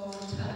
Full time.